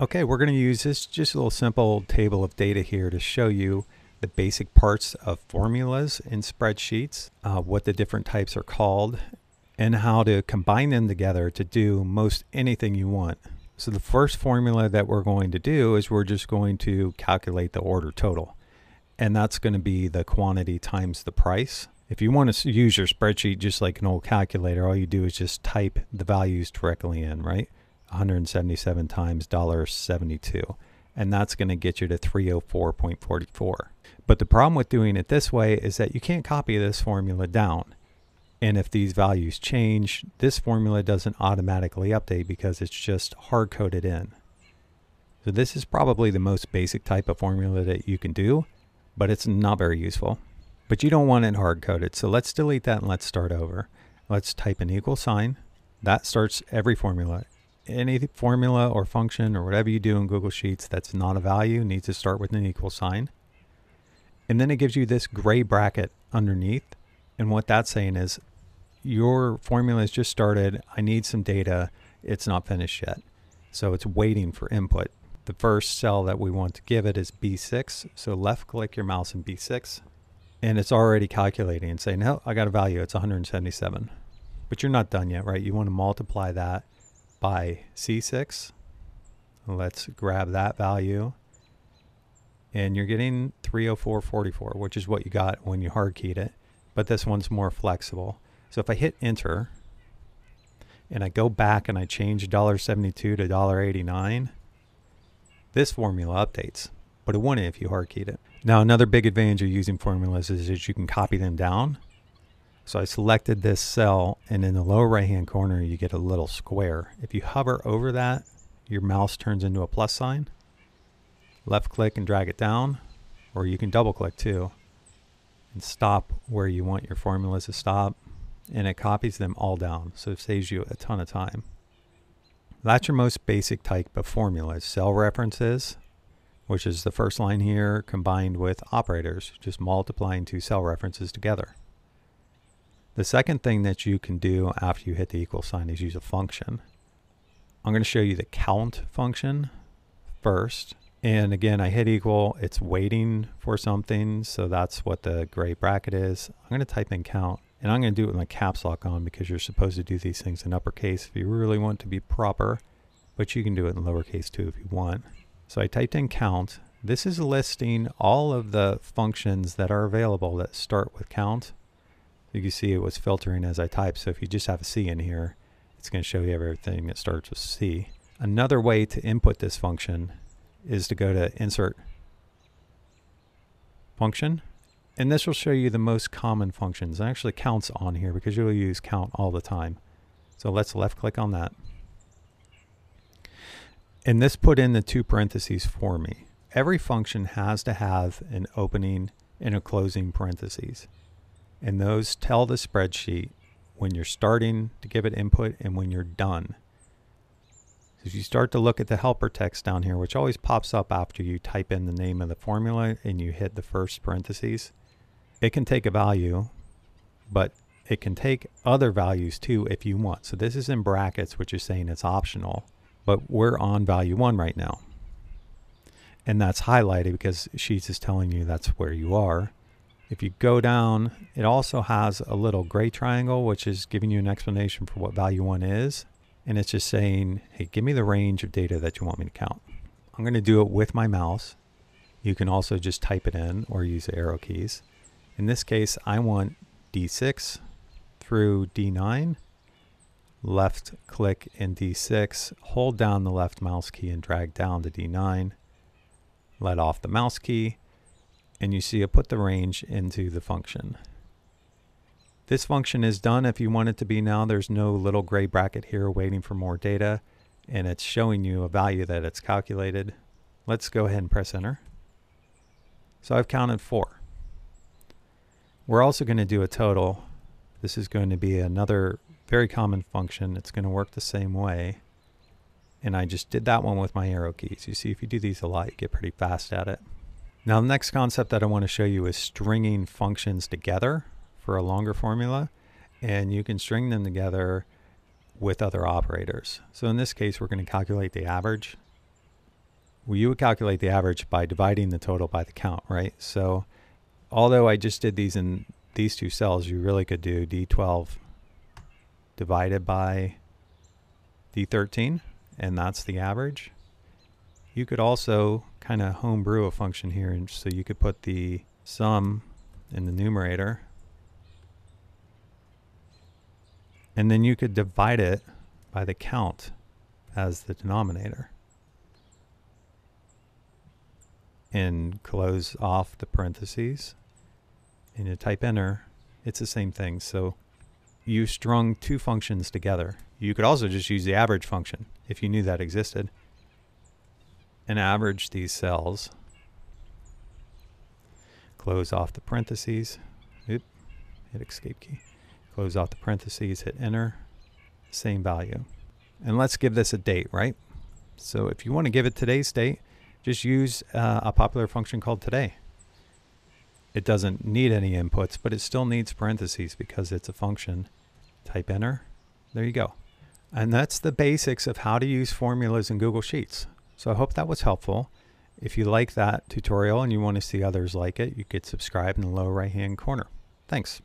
Okay, we're going to use this just a little simple table of data here to show you the basic parts of formulas in spreadsheets, uh, what the different types are called, and how to combine them together to do most anything you want. So the first formula that we're going to do is we're just going to calculate the order total. And that's going to be the quantity times the price. If you want to use your spreadsheet just like an old calculator, all you do is just type the values directly in, right? 177 times $1.72. And that's going to get you to 304.44. But the problem with doing it this way is that you can't copy this formula down. And if these values change, this formula doesn't automatically update because it's just hard coded in. So this is probably the most basic type of formula that you can do, but it's not very useful. But you don't want it hard coded. So let's delete that and let's start over. Let's type an equal sign. That starts every formula any formula or function or whatever you do in Google Sheets that's not a value needs to start with an equal sign. And then it gives you this gray bracket underneath. And what that's saying is your formula has just started. I need some data. It's not finished yet. So it's waiting for input. The first cell that we want to give it is B6. So left click your mouse in B6 and it's already calculating and saying, no, I got a value. It's 177. But you're not done yet, right? You want to multiply that by C6. Let's grab that value. And you're getting 304.44, which is what you got when you hard keyed it. But this one's more flexible. So if I hit enter and I go back and I change $1.72 to $1.89, this formula updates, but it wouldn't if you hard keyed it. Now, another big advantage of using formulas is that you can copy them down so I selected this cell and in the lower right hand corner you get a little square. If you hover over that, your mouse turns into a plus sign. Left click and drag it down, or you can double click too and stop where you want your formulas to stop and it copies them all down so it saves you a ton of time. That's your most basic type of formulas. Cell references, which is the first line here combined with operators, just multiplying two cell references together. The second thing that you can do after you hit the equal sign is use a function. I'm going to show you the count function first. And again, I hit equal, it's waiting for something. So that's what the gray bracket is. I'm going to type in count and I'm going to do it with my caps lock on because you're supposed to do these things in uppercase if you really want to be proper, but you can do it in lowercase too if you want. So I typed in count. This is listing all of the functions that are available that start with count you can see it was filtering as I type. So if you just have a C in here, it's going to show you everything that starts with C. Another way to input this function is to go to Insert Function. And this will show you the most common functions. It actually counts on here because you'll use count all the time. So let's left click on that. And this put in the two parentheses for me. Every function has to have an opening and a closing parentheses and those tell the spreadsheet when you're starting to give it input and when you're done. So If you start to look at the helper text down here, which always pops up after you type in the name of the formula and you hit the first parentheses, it can take a value, but it can take other values too if you want. So this is in brackets, which is saying it's optional, but we're on value one right now. And that's highlighted because Sheets is telling you that's where you are. If you go down, it also has a little gray triangle, which is giving you an explanation for what value one is. And it's just saying, hey, give me the range of data that you want me to count. I'm going to do it with my mouse. You can also just type it in or use the arrow keys. In this case, I want D6 through D9. Left click in D6, hold down the left mouse key and drag down to D9. Let off the mouse key and you see it put the range into the function. This function is done if you want it to be now. There's no little gray bracket here waiting for more data and it's showing you a value that it's calculated. Let's go ahead and press enter. So I've counted four. We're also going to do a total. This is going to be another very common function. It's going to work the same way. And I just did that one with my arrow keys. You see, if you do these a lot, you get pretty fast at it. Now the next concept that I want to show you is stringing functions together for a longer formula and you can string them together with other operators. So in this case we're going to calculate the average Well, you would calculate the average by dividing the total by the count, right? So although I just did these in these two cells, you really could do D12 divided by D13, and that's the average. You could also kind of homebrew a function here, and so you could put the sum in the numerator, and then you could divide it by the count as the denominator. And close off the parentheses. And you type enter, it's the same thing. So you strung two functions together. You could also just use the average function if you knew that existed and average these cells. Close off the parentheses. Oop, hit escape key. Close off the parentheses, hit enter. Same value. And let's give this a date, right? So if you want to give it today's date, just use uh, a popular function called today. It doesn't need any inputs, but it still needs parentheses because it's a function. Type enter. There you go. And that's the basics of how to use formulas in Google Sheets. So I hope that was helpful. If you like that tutorial and you want to see others like it, you could subscribe in the lower right hand corner. Thanks.